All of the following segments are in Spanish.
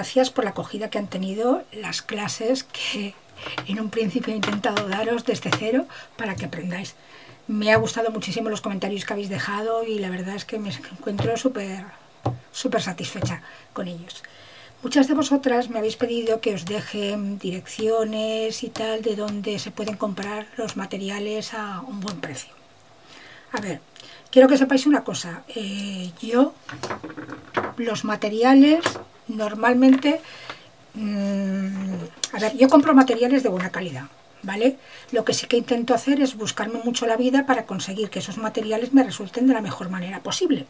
gracias por la acogida que han tenido las clases que en un principio he intentado daros desde cero para que aprendáis. Me ha gustado muchísimo los comentarios que habéis dejado y la verdad es que me encuentro súper súper satisfecha con ellos. Muchas de vosotras me habéis pedido que os deje direcciones y tal de donde se pueden comprar los materiales a un buen precio. A ver, quiero que sepáis una cosa. Eh, yo, los materiales, normalmente... Mm, a ver, yo compro materiales de buena calidad, ¿vale? Lo que sí que intento hacer es buscarme mucho la vida para conseguir que esos materiales me resulten de la mejor manera posible.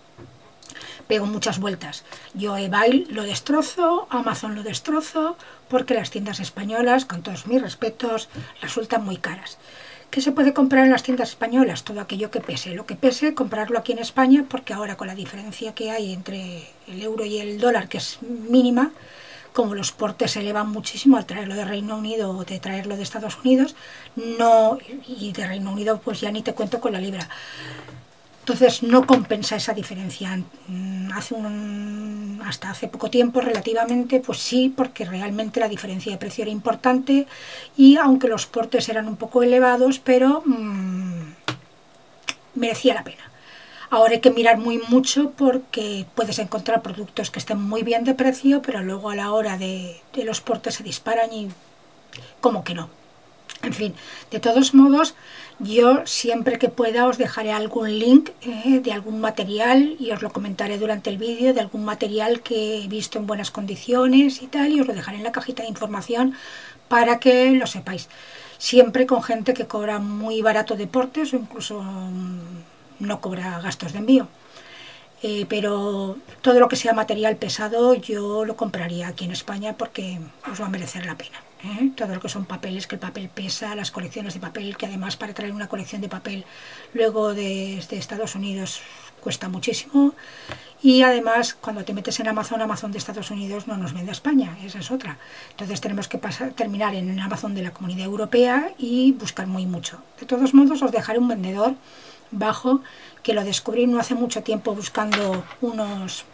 Pego muchas vueltas. Yo eBay lo destrozo, Amazon lo destrozo, porque las tiendas españolas, con todos mis respetos, resultan muy caras. ¿Qué se puede comprar en las tiendas españolas? Todo aquello que pese. Lo que pese, comprarlo aquí en España, porque ahora con la diferencia que hay entre el euro y el dólar, que es mínima, como los portes se elevan muchísimo al traerlo de Reino Unido o de traerlo de Estados Unidos, no, y de Reino Unido pues ya ni te cuento con la libra. Entonces no compensa esa diferencia. Mm, hace hasta hace poco tiempo relativamente, pues sí, porque realmente la diferencia de precio era importante y aunque los portes eran un poco elevados, pero mmm, merecía la pena. Ahora hay que mirar muy mucho porque puedes encontrar productos que estén muy bien de precio, pero luego a la hora de, de los portes se disparan y como que no. En fin, de todos modos, yo siempre que pueda os dejaré algún link eh, de algún material y os lo comentaré durante el vídeo, de algún material que he visto en buenas condiciones y tal, y os lo dejaré en la cajita de información para que lo sepáis. Siempre con gente que cobra muy barato deportes o incluso mm, no cobra gastos de envío. Eh, pero todo lo que sea material pesado yo lo compraría aquí en España porque os va a merecer la pena. Todo lo que son papeles, que el papel pesa, las colecciones de papel, que además para traer una colección de papel luego desde Estados Unidos cuesta muchísimo y además cuando te metes en Amazon, Amazon de Estados Unidos no nos vende a España, esa es otra. Entonces tenemos que pasar, terminar en Amazon de la Comunidad Europea y buscar muy mucho. De todos modos os dejaré un vendedor bajo que lo descubrí no hace mucho tiempo buscando unos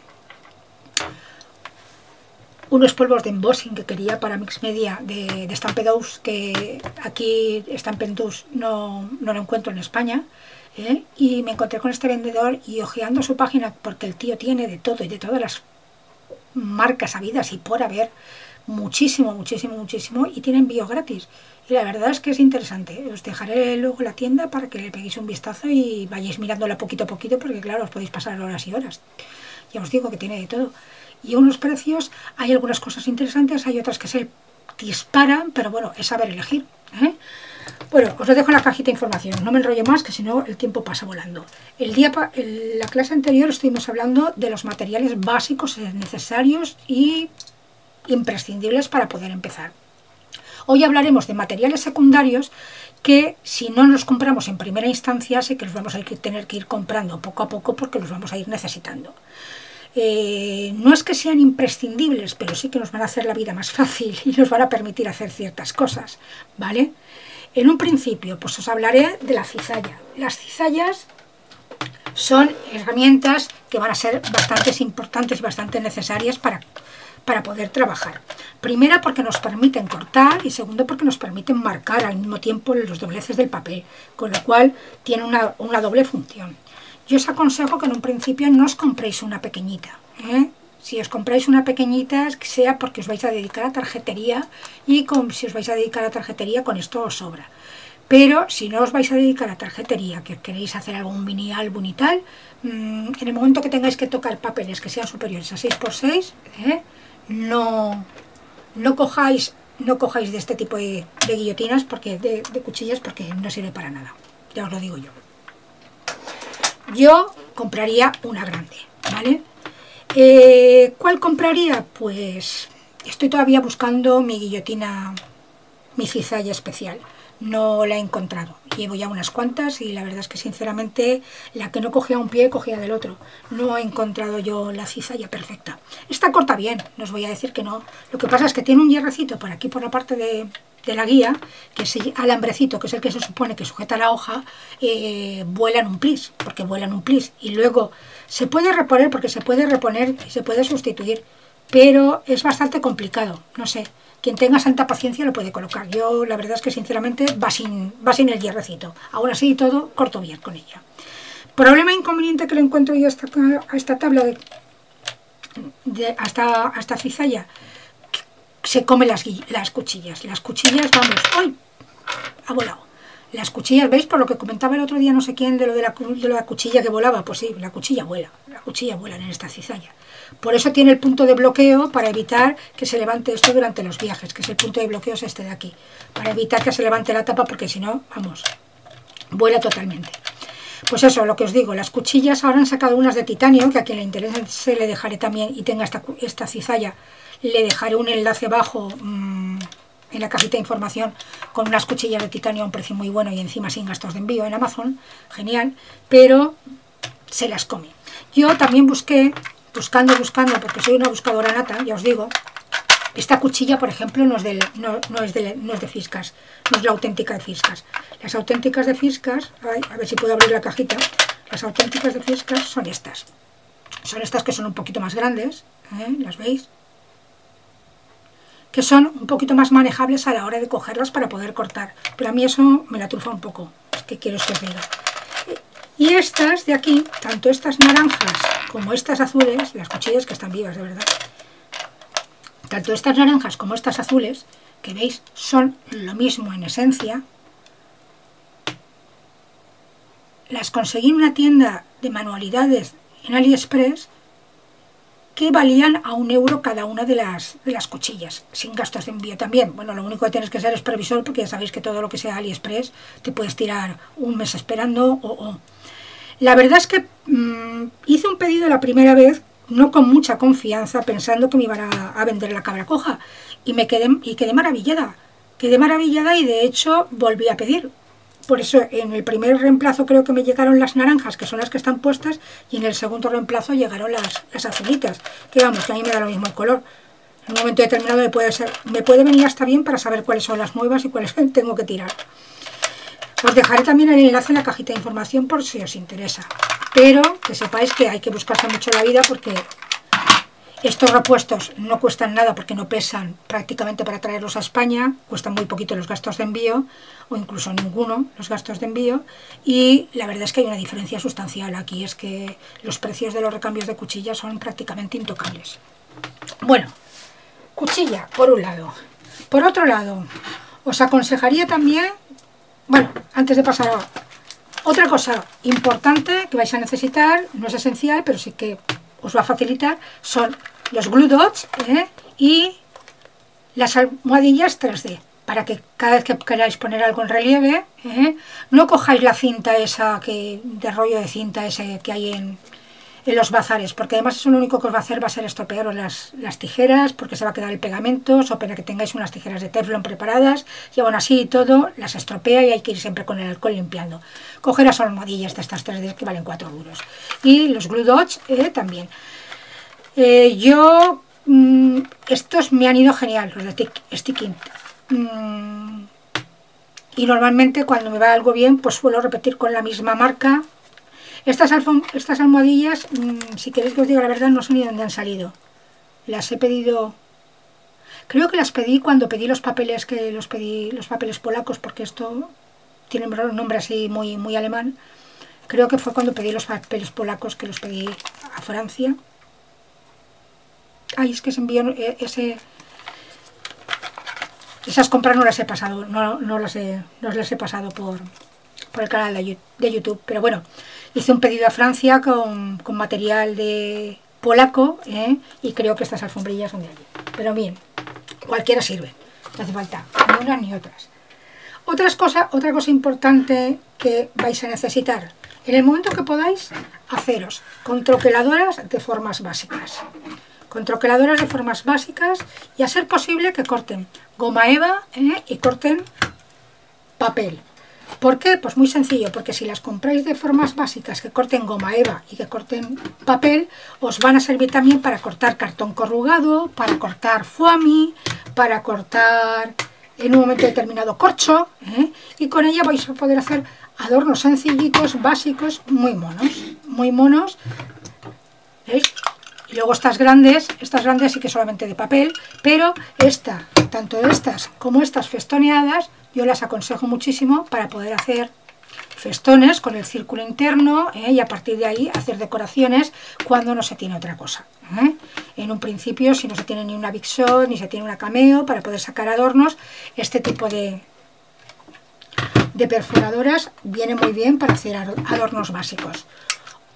unos polvos de embossing que quería para Mix Media de, de Stampedous, que aquí Stampedous no, no lo encuentro en España. ¿eh? Y me encontré con este vendedor y ojeando su página, porque el tío tiene de todo y de todas las marcas habidas y por haber, muchísimo, muchísimo, muchísimo, y tiene envío gratis. Y la verdad es que es interesante. Os dejaré luego la tienda para que le peguéis un vistazo y vayáis mirándola poquito a poquito, porque claro, os podéis pasar horas y horas. Ya os digo que tiene de todo y unos precios, hay algunas cosas interesantes, hay otras que se disparan, pero bueno, es saber elegir. ¿eh? Bueno, os lo dejo en la cajita de información, no me enrollo más, que si no el tiempo pasa volando. El día en la clase anterior estuvimos hablando de los materiales básicos necesarios y imprescindibles para poder empezar. Hoy hablaremos de materiales secundarios que si no los compramos en primera instancia sé que los vamos a tener que ir comprando poco a poco porque los vamos a ir necesitando. Eh, no es que sean imprescindibles, pero sí que nos van a hacer la vida más fácil y nos van a permitir hacer ciertas cosas, ¿vale? En un principio, pues os hablaré de la cizalla. Las cizallas son herramientas que van a ser bastante importantes y bastante necesarias para, para poder trabajar. Primera porque nos permiten cortar y segundo porque nos permiten marcar al mismo tiempo los dobleces del papel, con lo cual tiene una, una doble función. Yo os aconsejo que en un principio no os compréis una pequeñita. ¿eh? Si os compráis una pequeñita, sea porque os vais a dedicar a tarjetería y si os vais a dedicar a tarjetería, con esto os sobra. Pero si no os vais a dedicar a tarjetería, que queréis hacer algún mini álbum y tal, mm, en el momento que tengáis que tocar papeles que sean superiores a 6x6, ¿eh? no, no, cojáis, no cojáis de este tipo de, guillotinas, porque de cuchillas, porque no sirve para nada. Ya os lo digo yo. Yo compraría una grande, ¿vale? Eh, ¿Cuál compraría? Pues estoy todavía buscando mi guillotina, mi cizalla especial. no la he encontrado. Llevo ya unas cuantas y la verdad es que sinceramente la que no cogía un pie cogía del otro. No he encontrado yo la cizalla perfecta. Esta corta bien, no os voy a decir que no. Lo que pasa es que tiene un hierrecito por aquí por la parte de, la guía, que es el alambrecito, que es el que se supone que sujeta la hoja, eh, vuela en un plis, porque vuela en un plis. Y luego se puede reponer, porque se puede reponer y se puede sustituir, pero es bastante complicado, no sé quien tenga santa paciencia lo puede colocar. Yo la verdad es que sinceramente va sin, va sin el hierrecito. Ahora sí todo corto bien con ella. Problema inconveniente que le encuentro yo a esta, a esta tabla de, de hasta, hasta cizalla. Se come las, las cuchillas. Las cuchillas, vamos, ¡ay! Ha volado. Las cuchillas, ¿veis? Por lo que comentaba el otro día no sé quién de lo de la, de la cuchilla que volaba. Pues sí, la cuchilla vuela. La cuchilla vuela en esta cizalla. Por eso tiene el punto de bloqueo para evitar que se levante esto durante los viajes, que es el punto de bloqueo es este de aquí, para evitar que se levante la tapa porque si no, vamos, vuela totalmente. Pues eso, lo que os digo, las cuchillas ahora han sacado unas de titanio, que a quien le interese se le dejaré también y tenga esta, esta cizalla, le dejaré un enlace abajo mmm, en la cajita de información con unas cuchillas de titanio a un precio muy bueno y encima sin gastos de envío en Amazon, genial, pero se las come. Yo también busqué buscando, buscando, porque soy una buscadora nata, ya os digo, esta cuchilla, por ejemplo, no es, de, no, es de, no es de Fiscas, no es la auténtica de Fiscas. Las auténticas de Fiscas, a ver si puedo abrir la cajita, las auténticas de Fiscas son estas. Son estas que son un poquito más grandes, ¿eh? ¿las veis? Que son un poquito más manejables a la hora de cogerlas para poder cortar. Pero a mí eso me la trufa un poco, que quiero que os diga. Y estas de aquí, tanto estas naranjas como estas azules, las cuchillas que están vivas de verdad, tanto estas naranjas como estas azules, que veis son lo mismo en esencia, las conseguí en una tienda de manualidades en AliExpress que valían a un euro cada una de las, de las cuchillas, sin gastos de envío también. Bueno, lo único que tienes que ser es previsor, porque ya sabéis que todo lo que sea AliExpress te puedes tirar un mes esperando o la verdad es que mm, hice un pedido la primera vez, no con mucha confianza, pensando que me iban a, vender la cabra coja. Y me quedé, y quedé maravillada. Quedé maravillada y de hecho volví a pedir. Por eso en el primer reemplazo creo que me llegaron las naranjas, que son las que están puestas, y en el segundo reemplazo llegaron las, las azulitas, que vamos, que a mí me da lo mismo el color. En un momento determinado me puede, me puede venir hasta bien para saber cuáles son las nuevas y cuáles tengo que tirar. Os dejaré también el enlace en la cajita de información por si os interesa. Pero que sepáis que hay que buscarse mucho la vida porque estos repuestos no cuestan nada porque no pesan prácticamente para traerlos a España, cuestan muy poquito los gastos de envío o incluso ninguno los gastos de envío y la verdad es que hay una diferencia sustancial aquí, es que los precios de los recambios de cuchillas son prácticamente intocables. Bueno, cuchilla por un lado. Por otro lado, os aconsejaría también bueno, antes de pasar a otra cosa importante que vais a necesitar, no es esencial, pero sí que os va a facilitar, son los glue dots ¿eh? y las almohadillas 3D para que cada vez que queráis poner algo en relieve, ¿eh? no cojáis la cinta esa que de rollo de cinta ese que hay en, en los bazares, porque además eso lo único que os va a hacer va a ser estropearos las, las tijeras, porque se va a quedar el pegamento, o pena que tengáis unas tijeras de teflón preparadas, y aún así todo las estropea y hay que ir siempre con el alcohol limpiando. Coger las almohadillas de estas 3D que valen 4 euros. Y los glue dots eh, también. Eh, yo, mm, estos me han ido genial, los de sticking. Mm, y normalmente cuando me va algo bien, pues suelo repetir con la misma marca estas, almohadillas, mm, si queréis que os diga la verdad, no sé ni dónde han salido. Las he pedido... Creo que las pedí cuando pedí los papeles, que los pedí los papeles polacos, porque esto tiene un nombre así muy, muy alemán. Creo que fue cuando pedí los papeles polacos que los pedí a Francia. Ay, es que se envió eh, ese... Esas compras no las he pasado, no, no, las, he, no las he pasado por, por el canal de YouTube. Pero bueno, hice un pedido a Francia con, material de polaco ¿eh? y creo que estas alfombrillas son de allí. Pero bien, cualquiera sirve, no hace falta ni unas ni otras. Otras cosas, otra cosa importante que vais a necesitar, en el momento que podáis, haceros con troqueladoras de formas básicas. Con troqueladoras de formas básicas y a ser posible que corten goma eva ¿eh? y corten papel. ¿Por qué? Pues muy sencillo, porque si las compráis de formas básicas que corten goma eva y que corten papel, os van a servir también para cortar cartón corrugado, para cortar fuami, para cortar en un momento determinado corcho, ¿eh? y con ella vais a poder hacer adornos sencillitos, básicos, muy monos, muy monos, ¿veis? Y luego estas grandes, estas grandes sí que solamente de papel, pero esta, tanto estas como estas festoneadas, yo las aconsejo muchísimo para poder hacer festones con el círculo interno ¿eh? y a partir de ahí hacer decoraciones cuando no se tiene otra cosa. ¿eh? En un principio, si no se tiene ni una Big Shot, ni se tiene una Cameo, para poder sacar adornos, este tipo de, de perforadoras viene muy bien para hacer adornos básicos.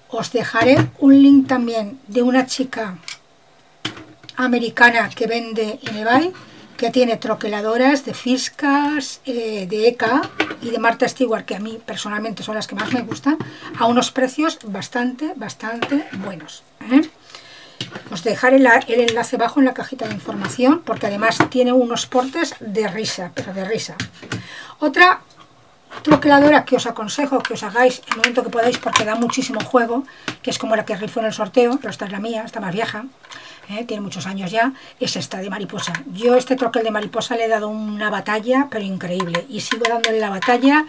Os dejaré un link también de una chica americana que vende en eBay que tiene troqueladoras de Fiscas, eh, de ECA y de Marta Stewart, que a mí personalmente son las que más me gustan, a unos precios bastante, bastante buenos. ¿eh? Os dejaré el enlace abajo en la cajita de información, porque además tiene unos portes de risa, pero de risa. Otra troqueladora que os aconsejo que os hagáis en el momento que podáis, porque da muchísimo juego, que es como la que rifo en el sorteo, pero esta es la mía, está más vieja, ¿eh? tiene muchos años ya, es esta de mariposa. Yo este troquel de mariposa le he dado una batalla, pero increíble, y sigo dándole la batalla,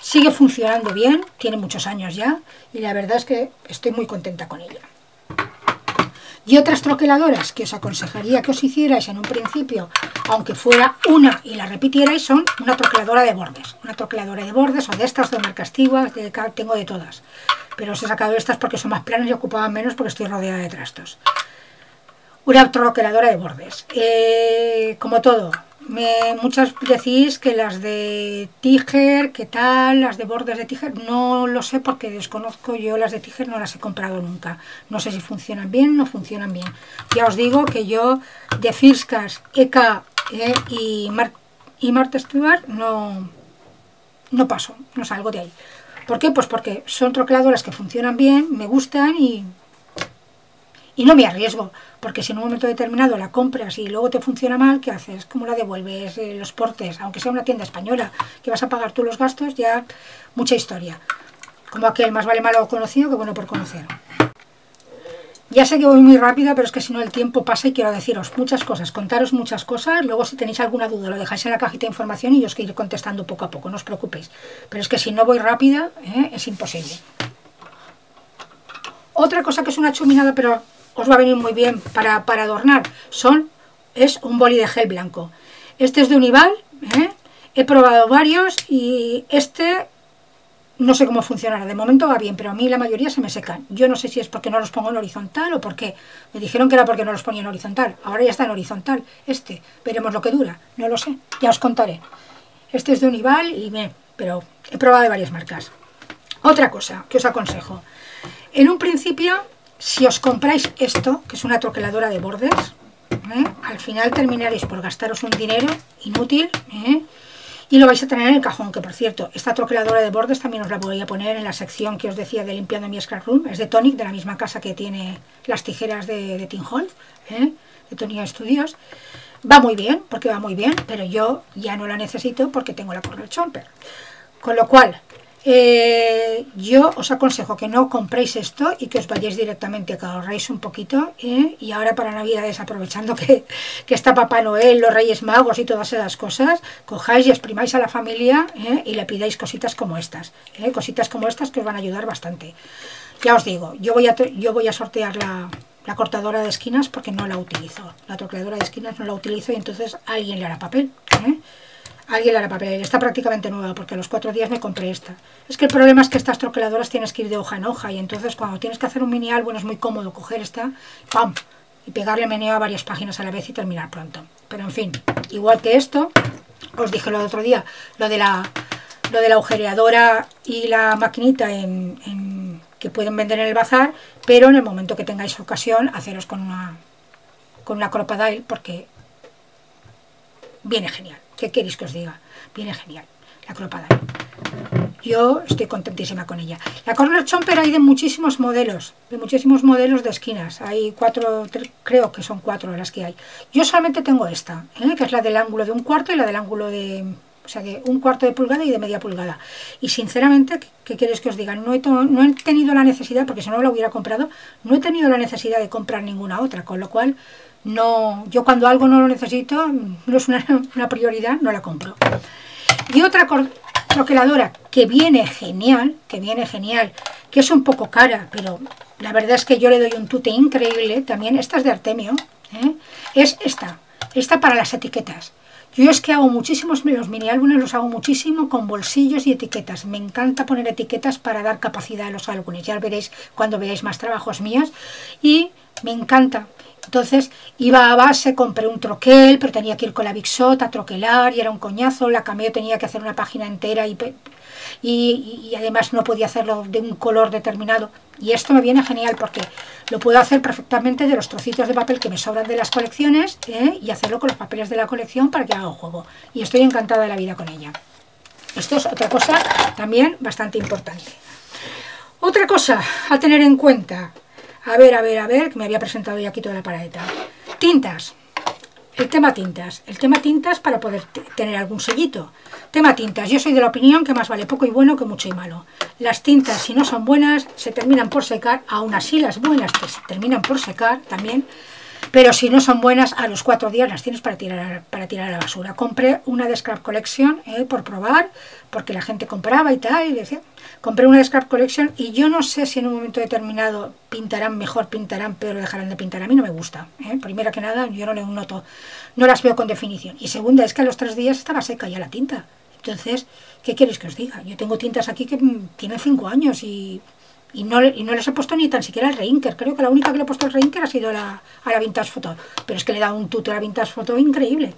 sigue funcionando bien, tiene muchos años ya, y la verdad es que estoy muy contenta con ella. Y otras troqueladoras que os aconsejaría que os hicierais en un principio, aunque fuera una y la repitierais, son una troqueladora de bordes. Una troqueladora de bordes o de estas de marcas tiguas, de, tengo de todas. Pero os he sacado estas porque son más planas y ocupaban menos porque estoy rodeada de trastos una troqueladora de bordes. Como todo, muchas decís que las de Tiger, ¿qué tal? Las de bordes de Tiger, no lo sé porque desconozco, yo las de Tiger no las he comprado nunca. No sé si funcionan bien o no funcionan bien. Ya os digo que yo de Fiskas, EK eh, y, Mar y Marta Stewart no, no paso, no salgo de ahí. ¿Por qué? Pues porque son troqueladoras que funcionan bien, me gustan y y no me arriesgo, porque si en un momento determinado la compras y luego te funciona mal, ¿qué haces? ¿Cómo la devuelves? Eh, los portes, aunque sea una tienda española, que vas a pagar tú los gastos, ya mucha historia. Como aquel, más vale malo conocido que bueno por conocer. Ya sé que voy muy rápida, pero es que si no el tiempo pasa y quiero deciros muchas cosas, contaros muchas cosas. Luego si tenéis alguna duda lo dejáis en la cajita de información y yo os que ir contestando poco a poco, no os preocupéis. Pero es que si no voy rápida, ¿eh? es imposible. Otra cosa que es una chuminada, pero os va a venir muy bien para, adornar. Son, es un boli de gel blanco. Este es de Unival, ¿eh? he probado varios y este no sé cómo funcionará. De momento va bien, pero a mí la mayoría se me secan. Yo no sé si es porque no los pongo en horizontal o por qué. Me dijeron que era porque no los ponía en horizontal. Ahora ya está en horizontal. Este, veremos lo que dura. No lo sé, ya os contaré. Este es de Unival y me, pero he probado de varias marcas. Otra cosa que os aconsejo. En un principio si os compráis esto, que es una troqueladora de bordes, ¿eh? al final terminaréis por gastaros un dinero inútil ¿eh? y lo vais a tener en el cajón, que por cierto, esta troqueladora de bordes también os la voy a poner en la sección que os decía de limpiando mi scrap room, es de Tonic, de la misma casa que tiene las tijeras de, de Tim Hall, ¿eh? de Tonic Studios. Va muy bien, porque va muy bien, pero yo ya no la necesito porque tengo la Corner Chomper. Con lo cual, eh, yo os aconsejo que no compréis esto y que os vayáis directamente, que ahorréis un poquito. ¿eh? Y ahora para Navidades, aprovechando que, está Papá Noel, los Reyes Magos y todas esas cosas, cojáis y exprimáis a la familia ¿eh? y le pidáis cositas como estas. Cositas como estas que os van a ayudar bastante. Ya os digo, yo voy a, yo voy a sortear la, la cortadora de esquinas porque no la utilizo. La troqueadora de esquinas no la utilizo y entonces alguien le hará papel. Alguien la hará papel. Está prácticamente nueva porque a los cuatro días me compré esta. Es que el problema es que estas troqueladoras tienes que ir de hoja en hoja y entonces cuando tienes que hacer un mini álbum es muy cómodo coger esta, ¡pam! y pegarle meneo a varias páginas a la vez y terminar pronto. Pero en fin, igual que esto, os dije lo otro día, lo de la, lo de la agujereadora y la maquinita que pueden vender en el bazar, pero en el momento que tengáis ocasión, haceros con una, con una crocodile porque viene genial. ¿Qué queréis que os diga? Viene genial, la cropada. Yo estoy contentísima con ella. La Corner Chomper hay de muchísimos modelos, de muchísimos modelos de esquinas. Hay cuatro, creo que son cuatro las que hay. Yo solamente tengo esta, ¿eh? que es la del ángulo de un cuarto y la del ángulo de o sea, de un cuarto de pulgada y de media pulgada. Y sinceramente, ¿qué, quieres que os diga? No he, no he tenido la necesidad, porque si no la hubiera comprado, no he tenido la necesidad de comprar ninguna otra, con lo cual no, yo cuando algo no lo necesito, no es una, una prioridad, no la compro. Y otra troqueladora que viene genial, que viene genial, que es un poco cara, pero la verdad es que yo le doy un tute increíble, también esta es de Artemio, ¿eh? es esta, esta para las etiquetas. Yo es que hago muchísimos, los mini álbumes los hago muchísimo con bolsillos y etiquetas. Me encanta poner etiquetas para dar capacidad a los álbumes. Ya veréis cuando veáis más trabajos míos. Y me encanta. Entonces iba a base, compré un troquel, pero tenía que ir con la Big a troquelar y era un coñazo. La cameo tenía que hacer una página entera y, y, además no podía hacerlo de un color determinado. Y esto me viene genial porque lo puedo hacer perfectamente de los trocitos de papel que me sobran de las colecciones ¿eh? y hacerlo con los papeles de la colección para que haga un juego. Y estoy encantada de la vida con ella. Esto es otra cosa también bastante importante. Otra cosa a tener en cuenta, a ver, a ver, a ver, que me había presentado ya aquí toda la paradeta. Tintas. El tema tintas. El tema tintas para poder tener algún sellito. Tema tintas. Yo soy de la opinión que más vale poco y bueno que mucho y malo. Las tintas, si no son buenas, se terminan por secar. Aún así, las buenas se terminan por secar también. Pero si no son buenas, a los cuatro días las tienes para tirar, para tirar a la basura. Compré una de Scrap Collection eh, por probar, porque la gente compraba y tal, y decía, compré una de Scrap Collection y yo no sé si en un momento determinado pintarán mejor, pintarán peor dejarán de pintar. A mí no me gusta. ¿eh? Primera que nada, yo no le noto, no las veo con definición. Y segunda es que a los tres días estaba seca ya la tinta. Entonces, ¿qué queréis que os diga? Yo tengo tintas aquí que mm, tienen cinco años y y no, no, les he puesto ni tan siquiera el reinker. Creo que la única que le he puesto el reinker ha sido la, a la Vintage Photo. Pero es que le he dado un tutor a Vintage Photo increíble.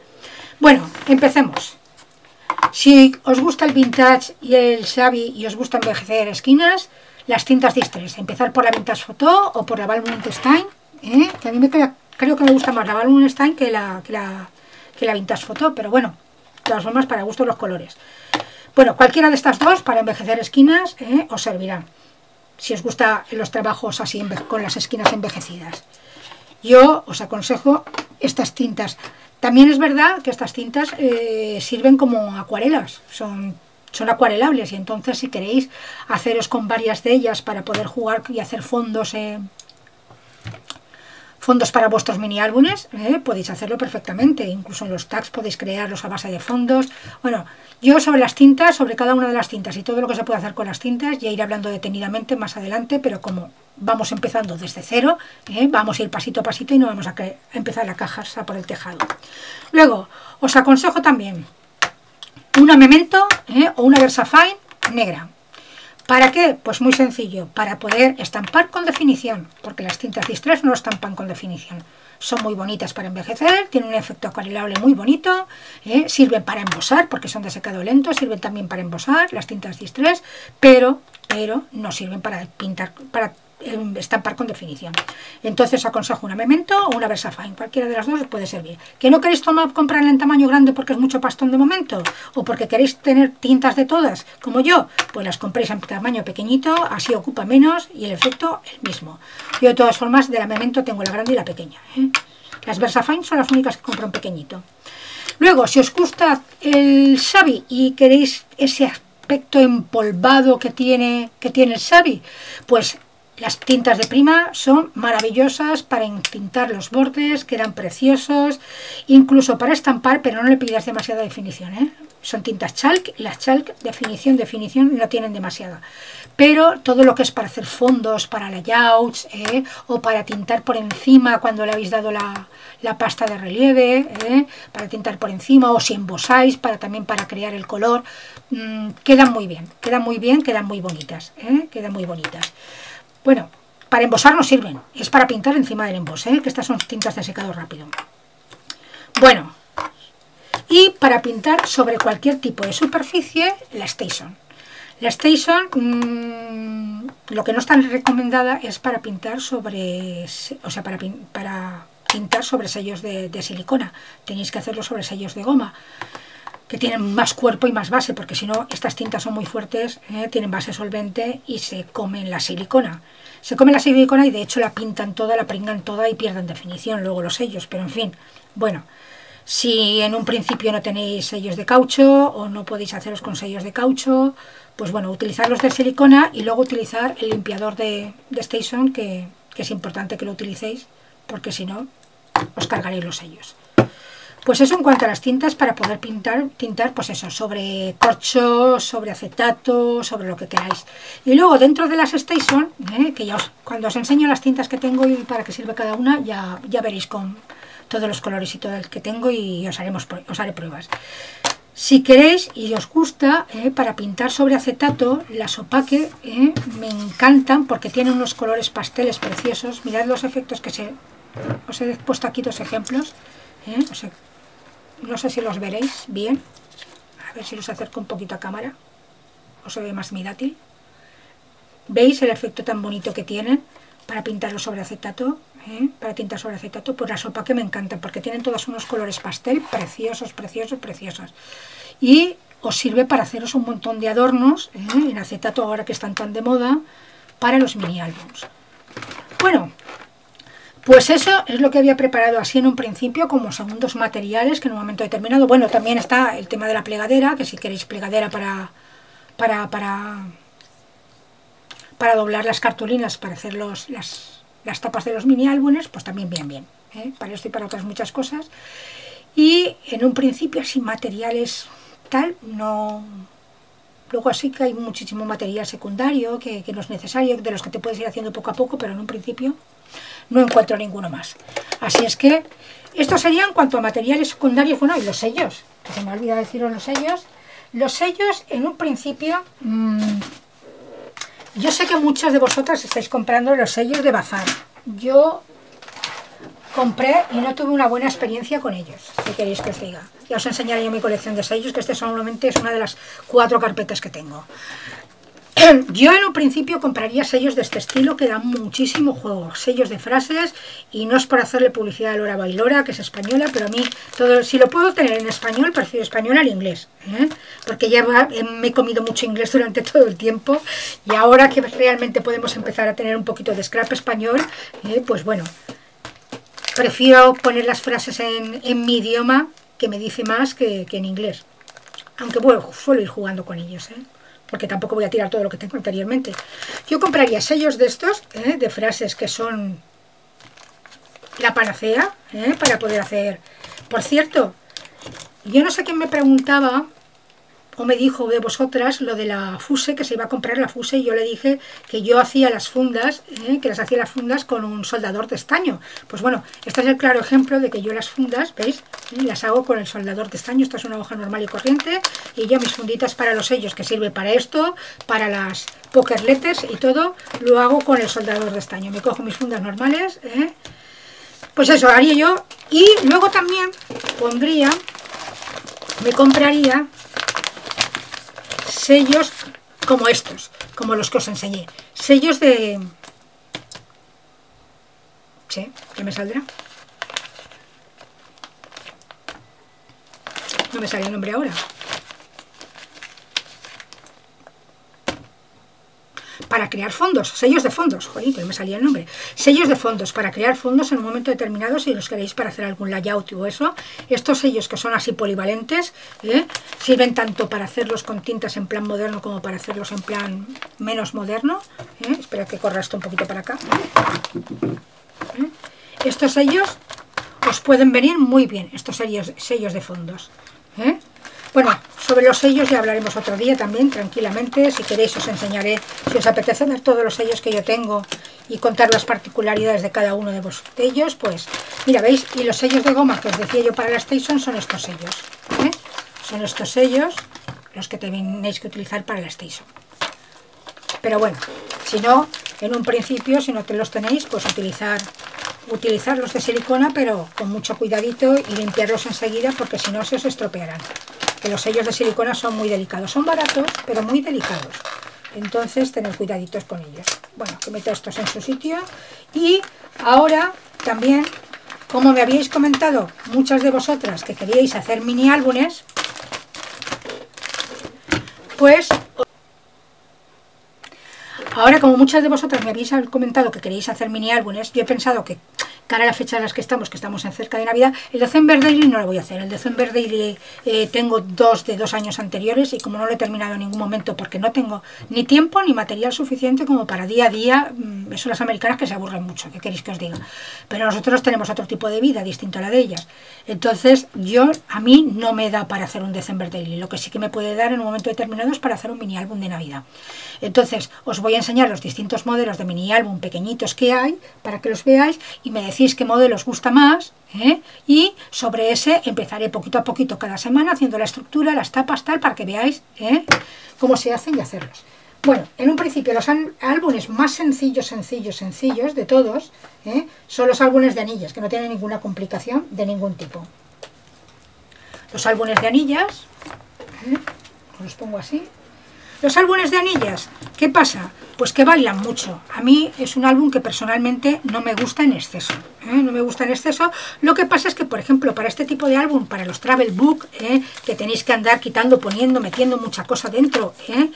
Bueno, empecemos. Si os gusta el Vintage y el Xavi y os gusta envejecer esquinas, las tintas Distress. Empezar por la Vintage Photo o por la Balloon Stein. ¿eh? Que a mí me creo que me gusta más la Balloon Stein que la, que la, que la Vintage Photo. Pero bueno, de todas formas, para gusto los colores. Bueno, cualquiera de estas dos para envejecer esquinas ¿eh? os servirán si os gustan los trabajos así con las esquinas envejecidas. Yo os aconsejo estas tintas. También es verdad que estas tintas eh, sirven como acuarelas, son, son acuarelables y entonces si queréis haceros con varias de ellas para poder jugar y hacer fondos eh, fondos para vuestros mini álbumes, ¿eh? podéis hacerlo perfectamente, incluso en los tags podéis crearlos a base de fondos. Bueno, yo sobre las tintas, sobre cada una de las tintas y todo lo que se puede hacer con las tintas, ya iré hablando detenidamente más adelante, pero como vamos empezando desde cero, ¿eh? vamos a ir pasito a pasito y no vamos a, empezar la caja por el tejado. Luego, os aconsejo también una Memento ¿eh? o una Versafine negra. ¿Para qué? Pues muy sencillo, para poder estampar con definición, porque las tintas Distress no estampan con definición. Son muy bonitas para envejecer, tienen un efecto acuarelable muy bonito, ¿eh? sirven para embosar, porque son de secado lento, sirven también para embosar las tintas Distress, pero, pero no sirven para pintar, para estampar con definición. Entonces aconsejo una Memento o una Versafine, cualquiera de las dos os puede servir. ¿Que no queréis tomar, comprarla en tamaño grande porque es mucho pastón de momento? ¿O porque queréis tener tintas de todas, como yo? Pues las compréis en tamaño pequeñito, así ocupa menos y el efecto el mismo. Yo de todas formas de la Memento tengo la grande y la pequeña. ¿eh? Las Versafine son las únicas que compro en pequeñito. Luego, si os gusta el Xavi y queréis ese aspecto empolvado que tiene, que tiene el Xavi, pues las tintas de prima son maravillosas para entintar los bordes, quedan preciosos, incluso para estampar, pero no le pidas demasiada definición. ¿eh? Son tintas chalk, las chalk, definición, definición, no tienen demasiada. Pero todo lo que es para hacer fondos, para layouts, ¿eh? o para tintar por encima cuando le habéis dado la, pasta de relieve, ¿eh? para tintar por encima, o si embosáis, para, también para crear el color, mmm, quedan muy bien, quedan muy bien, quedan muy bonitas, quedan muy bonitas. Bueno, para embosar no sirven, es para pintar encima del embose, ¿eh? que estas son tintas de secado rápido. Bueno, y para pintar sobre cualquier tipo de superficie, la Station. La Station, mmm, lo que no está recomendada es para pintar sobre, o sea, para, para pintar sobre sellos de, silicona. Tenéis que hacerlo sobre sellos de goma que tienen más cuerpo y más base, porque si no, estas tintas son muy fuertes, ¿eh? tienen base solvente y se comen la silicona. Se comen la silicona y de hecho la pintan toda, la pringan toda y pierden definición luego los sellos, pero en fin, bueno, Si en un principio no tenéis sellos de caucho o no podéis haceros con sellos de caucho, pues bueno, utilizar los de silicona y luego utilizar el limpiador de, de Station, que, que es importante que lo utilicéis, porque si no, os cargaréis los sellos. Pues eso en cuanto a las tintas para poder pintar, tintar pues eso, sobre corcho, sobre acetato, sobre lo que queráis. Y luego dentro de las Station, ¿eh? que ya os, cuando os enseño las tintas que tengo y para qué sirve cada una, ya, ya veréis con todos los colores y todo el que tengo y os, haremos, os haré pruebas. Si queréis y os gusta, ¿eh? para pintar sobre acetato, las opaque ¿eh? me encantan porque tienen unos colores pasteles preciosos. Mirad los efectos que se... Os he puesto aquí dos ejemplos. No sé si los veréis bien. A ver si los acerco un poquito a cámara. O se ve más mirátil. ¿Veis el efecto tan bonito que tienen para pintarlo sobre acetato? ¿eh? Para tintar sobre acetato. Pues la sopa que me encanta porque tienen todos unos colores pastel preciosos, preciosos, preciosos. Y os sirve para haceros un montón de adornos ¿eh? en acetato ahora que están tan de moda para los mini álbums. Bueno, pues eso es lo que había preparado así en un principio como segundos materiales que en un momento determinado. Bueno, también está el tema de la plegadera, que si queréis plegadera para, para, para, para doblar las cartulinas, para hacer los, las, tapas de los mini álbumes, pues también bien, bien. ¿eh? Para esto y para otras muchas cosas. Y en un principio así materiales tal, no... Luego así que hay muchísimo material secundario que, que no es necesario, de los que te puedes ir haciendo poco a poco, pero en un principio no encuentro ninguno más. Así es que esto sería en cuanto a materiales secundarios, bueno, y los sellos, que se me olvida deciros los sellos. Los sellos, en un principio, mmm, yo sé que muchas de vosotras estáis comprando los sellos de Bazar. Yo compré y no tuve una buena experiencia con ellos, ¿qué queréis que os diga? Ya os enseñaré yo mi colección de sellos, que este solamente es una de las cuatro carpetas que tengo. Yo en un principio compraría sellos de este estilo que dan muchísimo juego, sellos de frases y no es por hacerle publicidad a Lora Bailora, que es española, pero a mí todo, si lo puedo tener en español, prefiero español al inglés, ¿eh? porque ya eh, me he comido mucho inglés durante todo el tiempo y ahora que realmente podemos empezar a tener un poquito de scrap español, ¿eh? pues bueno, prefiero poner las frases en, mi idioma que me dice más que, que en inglés, aunque bueno, suelo ir jugando con ellos, ¿eh? Porque tampoco voy a tirar todo lo que tengo anteriormente. Yo compraría sellos de estos, ¿eh? de frases que son la panacea, ¿eh? para poder hacer... Por cierto, yo no sé quién me preguntaba o me dijo de vosotras lo de la fuse, que se iba a comprar la fuse, y yo le dije que yo hacía las fundas, ¿eh? que las hacía las fundas con un soldador de estaño. Pues bueno, este es el claro ejemplo de que yo las fundas, ¿veis? ¿Eh? Las hago con el soldador de estaño, esta es una hoja normal y corriente, y yo mis funditas para los sellos, que sirve para esto, para las poker letters y todo, lo hago con el soldador de estaño. Me cojo mis fundas normales, ¿eh? pues eso haría yo, y luego también pondría, me compraría sellos como estos, como los que os enseñé. Sellos de... Sí, ¿qué me saldrá? No me sale el nombre ahora. Para crear fondos, sellos de fondos, joder, no me salía el nombre, sellos de fondos para crear fondos en un momento determinado si los queréis para hacer algún layout o eso. Estos sellos que son así polivalentes ¿eh? sirven tanto para hacerlos con tintas en plan moderno como para hacerlos en plan menos moderno. ¿eh? Espera que corra esto un poquito para acá. ¿Eh? Estos sellos os pueden venir muy bien, estos sellos, sellos de fondos. Bueno, sobre los sellos ya hablaremos otro día también, tranquilamente. Si queréis os enseñaré, si os apetece ver todos los sellos que yo tengo y contar las particularidades de cada uno de, vos, ellos, pues mira, ¿veis? Y los sellos de goma que os decía yo para la Station son estos sellos. ¿eh? Son estos sellos los que tenéis que utilizar para la Station. Pero bueno, si no, en un principio, si no los tenéis, pues utilizar utilizarlos de silicona, pero con mucho cuidadito y limpiarlos enseguida porque si no se os estropearán que los sellos de silicona son muy delicados. Son baratos, pero muy delicados. Entonces, tener cuidaditos con ellos. Bueno, que meto estos en su sitio. Y ahora también, como me habíais comentado muchas de vosotras que queríais hacer mini álbumes, pues... Ahora, como muchas de vosotras me habéis comentado que queréis hacer mini álbumes, yo he pensado que cara a la fecha en las que estamos, que estamos en cerca de Navidad, el December Daily no lo voy a hacer. El December Daily eh, tengo dos de dos años anteriores y como no lo he terminado en ningún momento porque no tengo ni tiempo ni material suficiente como para día a día, mm, eso las americanas que se aburren mucho, ¿qué queréis que os diga? Pero nosotros tenemos otro tipo de vida distinto a la de ellas. Entonces, yo, a mí no me da para hacer un December Daily. Lo que sí que me puede dar en un momento determinado es para hacer un mini álbum de Navidad. Entonces, os voy a enseñar los distintos modelos de mini álbum pequeñitos que hay para que los veáis y me decís qué modelo os gusta más ¿eh? y sobre ese empezaré poquito a poquito cada semana haciendo la estructura, las tapas, tal, para que veáis ¿eh? cómo se hacen y hacerlos. Bueno, en un principio los álbumes más sencillos, sencillos, sencillos de todos ¿eh? son los álbumes de anillas, que no tienen ninguna complicación de ningún tipo. Los álbumes de anillas, os los pongo así, los álbumes de anillas, ¿qué pasa? Pues que bailan mucho. A mí es un álbum que personalmente no me gusta en exceso. ¿eh? No me gusta en exceso. Lo que pasa es que, por ejemplo, para este tipo de álbum, para los travel book, ¿eh? que tenéis que andar quitando, poniendo, metiendo mucha cosa dentro, ¿eh?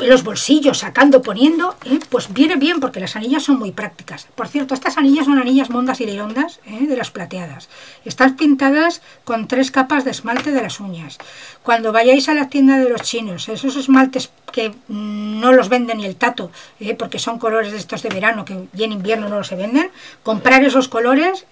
Los bolsillos, sacando, poniendo, ¿eh? pues viene bien porque las anillas son muy prácticas. Por cierto, estas anillas son anillas mondas y redondas ¿eh? de las plateadas. Están pintadas con tres capas de esmalte de las uñas. Cuando vayáis a la tienda de los chinos, esos esmaltes que no los venden ni el tato, ¿eh? porque son colores de estos de verano que ya en invierno no los se venden, comprar esos colores,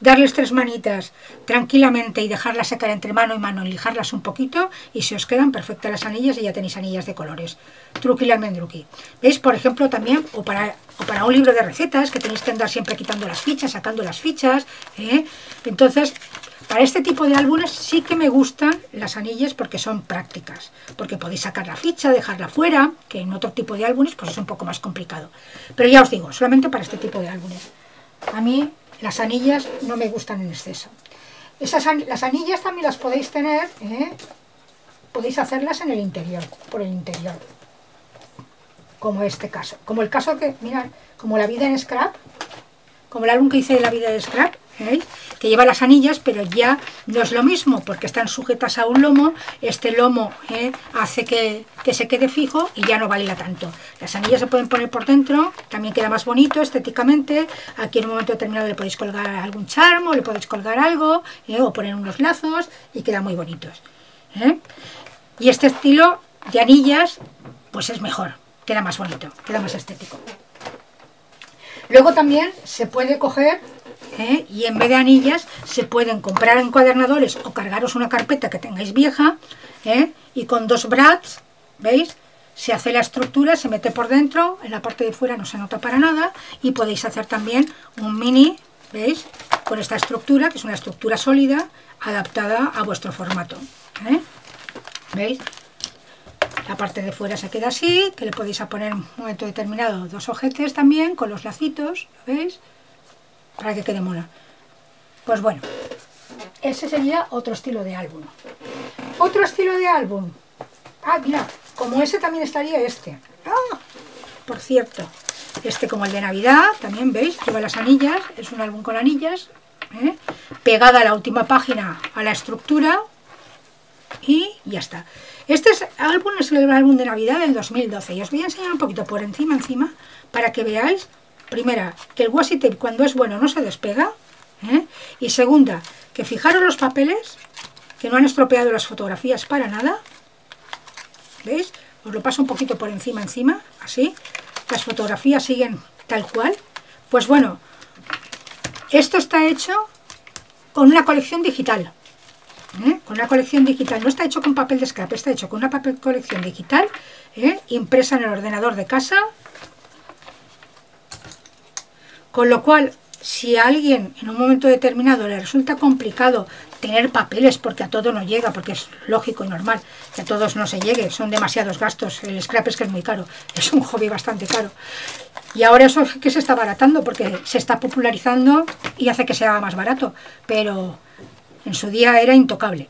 darles tres manitas tranquilamente y dejarlas secar entre mano y mano, lijarlas un poquito y se os quedan perfectas las anillas y ya tenéis anillas de colores truqui y almendruqui. ¿Veis? Por ejemplo, también, o para, para un libro de recetas, que tenéis que andar siempre quitando las fichas, sacando las fichas. ¿eh? Entonces, para este tipo de álbumes sí que me gustan las anillas porque son prácticas, porque podéis sacar la ficha, dejarla fuera, que en otro tipo de álbumes pues es un poco más complicado. Pero ya os digo, solamente para este tipo de álbumes. A mí las anillas no me gustan en exceso. Esas, las anillas también las podéis tener, ¿eh? podéis hacerlas en el interior, por el interior como este caso. Como el caso que, mirad, como la vida en scrap, como el álbum que hice de la vida de scrap, ¿veis? que lleva las anillas, pero ya no es lo mismo, porque están sujetas a un lomo, este lomo ¿eh? hace que, que, se quede fijo y ya no baila tanto. Las anillas se pueden poner por dentro, también queda más bonito estéticamente, aquí en un momento determinado le podéis colgar algún charmo, le podéis colgar algo, ¿eh? o poner unos lazos, y quedan muy bonitos. ¿eh? Y este estilo de anillas, pues es mejor queda más bonito, queda más estético. Luego también se puede coger ¿eh? y en vez de anillas se pueden comprar encuadernadores o cargaros una carpeta que tengáis vieja ¿eh? y con dos brads, ¿veis? Se hace la estructura, se mete por dentro, en la parte de fuera no se nota para nada y podéis hacer también un mini, ¿veis? Con esta estructura, que es una estructura sólida adaptada a vuestro formato. ¿eh? ¿Veis? La parte de fuera se queda así, que le podéis poner en un momento determinado dos ojetes también, con los lacitos, veis? Para que quede mola. Pues bueno, ese sería otro estilo de álbum. Otro estilo de álbum. Ah, mira, como ese también estaría este. Ah, por cierto, este como el de Navidad, también veis, lleva las anillas, es un álbum con anillas, ¿eh? pegada a la última página a la estructura y ya está. Este álbum es el álbum de Navidad del 2012 y os voy a enseñar un poquito por encima, encima, para que veáis, primera, que el washi tape cuando es bueno no se despega, ¿eh? y segunda, que fijaros los papeles, que no han estropeado las fotografías para nada, ¿veis? Os lo paso un poquito por encima, encima, así, las fotografías siguen tal cual. Pues bueno, esto está hecho con una colección digital, ¿eh? con una colección digital. No está hecho con papel de scrap, está hecho con una papel colección digital, ¿eh? impresa en el ordenador de casa. Con lo cual, si a alguien en un momento determinado le resulta complicado tener papeles porque a todo no llega, porque es lógico y normal que a todos no se llegue, son demasiados gastos, el scrap es que es muy caro, es un hobby bastante caro. Y ahora eso es que se está baratando porque se está popularizando y hace que sea más barato, pero en su día era intocable.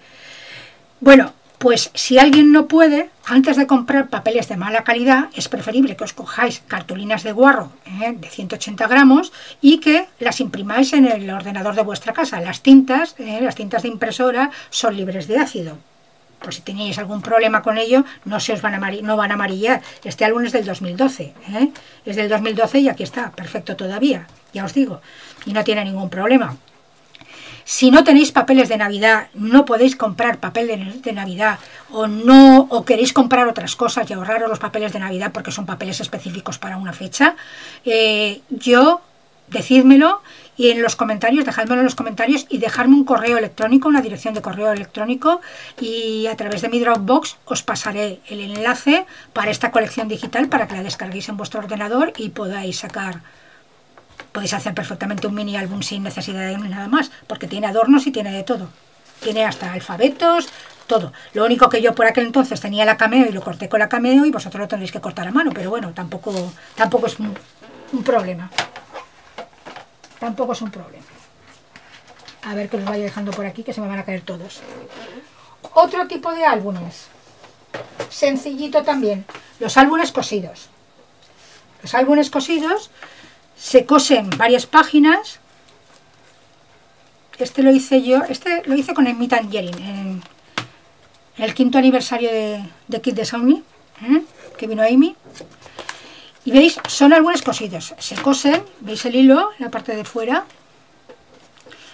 Bueno, pues si alguien no puede, antes de comprar papeles de mala calidad, es preferible que os cojáis cartulinas de guarro ¿eh? de 180 gramos y que las imprimáis en el ordenador de vuestra casa. Las tintas, ¿eh? las tintas de impresora, son libres de ácido. Por si tenéis algún problema con ello, no se os van a, no van a amarillar. Este álbum es del 2012, ¿eh? es del 2012 y aquí está, perfecto todavía. ya os digo, y no tiene ningún problema. Si no tenéis papeles de Navidad, no podéis comprar papel de, Navidad o no o queréis comprar otras cosas y ahorraros los papeles de Navidad porque son papeles específicos para una fecha, eh, yo decídmelo y en los comentarios, dejádmelo en los comentarios y dejarme un correo electrónico, una dirección de correo electrónico y a través de mi Dropbox os pasaré el enlace para esta colección digital para que la descarguéis en vuestro ordenador y podáis sacar podéis hacer perfectamente un mini álbum sin necesidad de nada más, porque tiene adornos y tiene de todo. Tiene hasta alfabetos, todo. Lo único que yo por aquel entonces tenía la cameo y lo corté con la cameo y vosotros lo tendréis que cortar a mano, pero bueno, tampoco, tampoco es un, problema. Tampoco es un problema. A ver que los vaya dejando por aquí, que se me van a caer todos. Otro tipo de álbumes. Sencillito también. Los álbumes cosidos. Los álbumes cosidos se cosen varias páginas. Este lo hice yo, este lo hice con el Meet en, el quinto aniversario de, Kit de Sauni, ¿eh? que vino Amy. Y veis, son álbumes cosidos. Se cosen, veis el hilo la parte de fuera.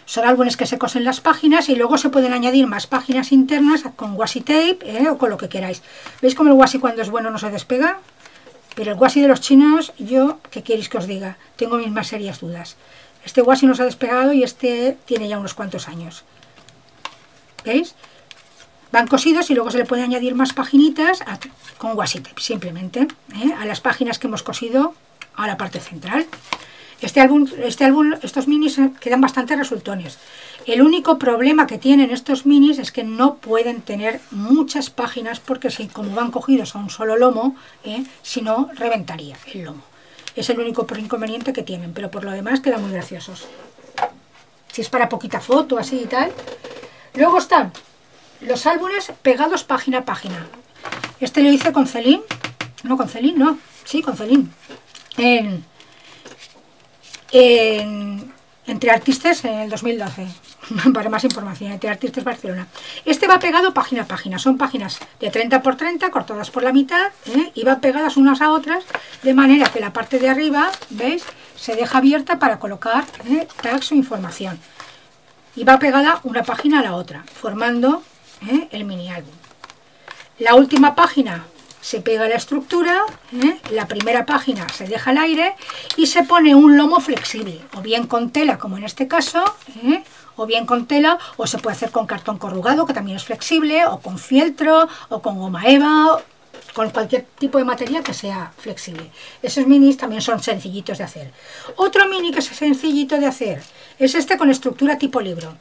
Son álbumes que se cosen las páginas y luego se pueden añadir más páginas internas con washi tape ¿eh? o con lo que queráis. ¿Veis cómo el washi cuando es bueno no se despega? Pero el washi de los chinos, yo, ¿qué queréis que os diga? Tengo mis más serias dudas. Este washi nos ha despegado y este tiene ya unos cuantos años. ¿Veis? Van cosidos y luego se le puede añadir más paginitas con washi simplemente, ¿eh? a las páginas que hemos cosido a la parte central. Este álbum, este álbum, estos minis quedan bastante resultones. El único problema que tienen estos minis es que no pueden tener muchas páginas porque si como van cogidos a un solo lomo, ¿eh? si no reventaría el lomo. Es el único inconveniente que tienen, pero por lo demás quedan muy graciosos. Si es para poquita foto, así y tal. Luego están los álbumes pegados página a página. Este lo hice con Celine. No, con Celine, no. Sí, con Celine. En entre Artistas en el 2012. Para más información, entre Artistas Barcelona. Este va pegado página a página. Son páginas de 30 por 30 cortadas por la mitad ¿eh? y van pegadas unas a otras de manera que la parte de arriba, ¿veis? Se deja abierta para colocar ¿eh? tags o información. Y va pegada una página a la otra, formando ¿eh? el mini álbum. La última página se pega la estructura, ¿eh? la primera página se deja al aire y se pone un lomo flexible, o bien con tela como en este caso, ¿eh? O bien con tela, o se puede hacer con cartón corrugado que también es flexible, o con fieltro, o con goma eva, con cualquier tipo de material que sea flexible. Esos minis también son sencillitos de hacer. Otro mini que es sencillito de hacer es este con estructura tipo libro.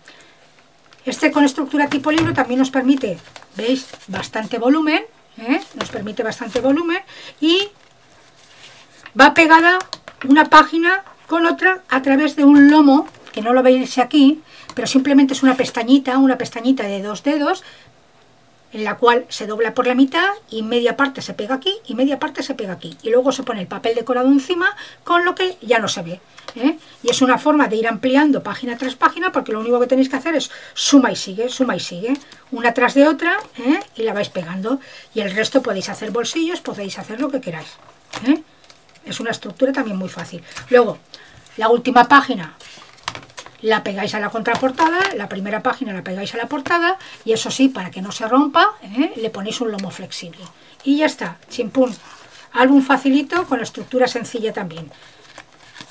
Este con estructura tipo libro también nos permite, ¿veis? Bastante volumen, ¿eh? nos permite bastante volumen y va pegada una página con otra a través de un lomo, que no lo veis aquí, pero simplemente es una pestañita, una pestañita de dos dedos, en la cual se dobla por la mitad y media parte se pega aquí y media parte se pega aquí. Y luego se pone el papel decorado encima, con lo que ya no se ve. ¿eh? Y es una forma de ir ampliando página tras página, porque lo único que tenéis que hacer es suma y sigue, suma y sigue, una tras de otra, ¿eh? y la vais pegando. Y el resto podéis hacer bolsillos, podéis hacer lo que queráis. ¿eh? Es una estructura también muy fácil. Luego, la última página la pegáis a la contraportada, la primera página la pegáis a la portada y eso sí, para que no se rompa, ¿eh? le ponéis un lomo flexible. Y ya está, chimpún. Álbum facilito con estructura sencilla también.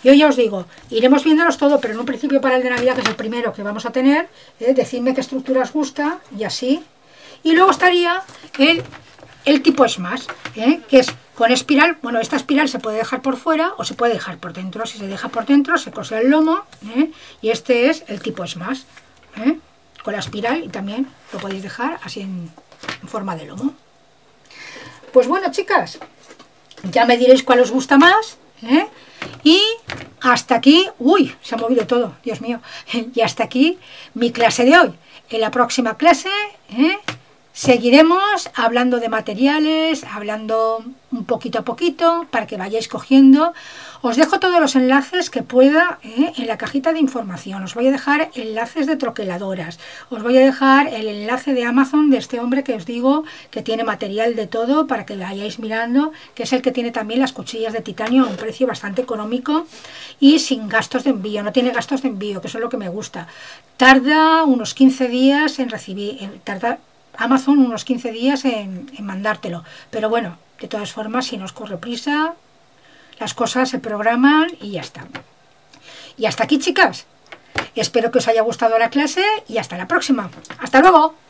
Yo ya os digo, iremos viéndolos todo, pero en un principio para el de Navidad, que es el primero que vamos a tener, ¿eh? decidme qué estructura os gusta y así. Y luego estaría el, el tipo Smash, ¿eh? que es con espiral, bueno, esta espiral se puede dejar por fuera o se puede dejar por dentro. Si se deja por dentro, se cose el lomo. ¿eh? Y este es el tipo Smash. ¿eh? Con la espiral y también lo podéis dejar así en, forma de lomo. Pues bueno, chicas, ya me diréis cuál os gusta más. ¿eh? Y hasta aquí, uy, se ha movido todo, Dios mío. Y hasta aquí mi clase de hoy. En la próxima clase Seguiremos hablando de materiales, hablando un poquito a poquito para que vayáis cogiendo. Os dejo todos los enlaces que pueda ¿eh? en la cajita de información. Os voy a dejar enlaces de troqueladoras. Os voy a dejar el enlace de Amazon de este hombre que os digo que tiene material de todo para que vayáis mirando, que es el que tiene también las cuchillas de titanio a un precio bastante económico y sin gastos de envío. No tiene gastos de envío, que eso es lo que me gusta. Tarda unos 15 días en recibir, tarda Amazon unos 15 días en, mandártelo. Pero bueno, de todas formas, si nos corre prisa, las cosas se programan y ya está. Y hasta aquí, chicas. Espero que os haya gustado la clase y hasta la próxima. ¡Hasta luego!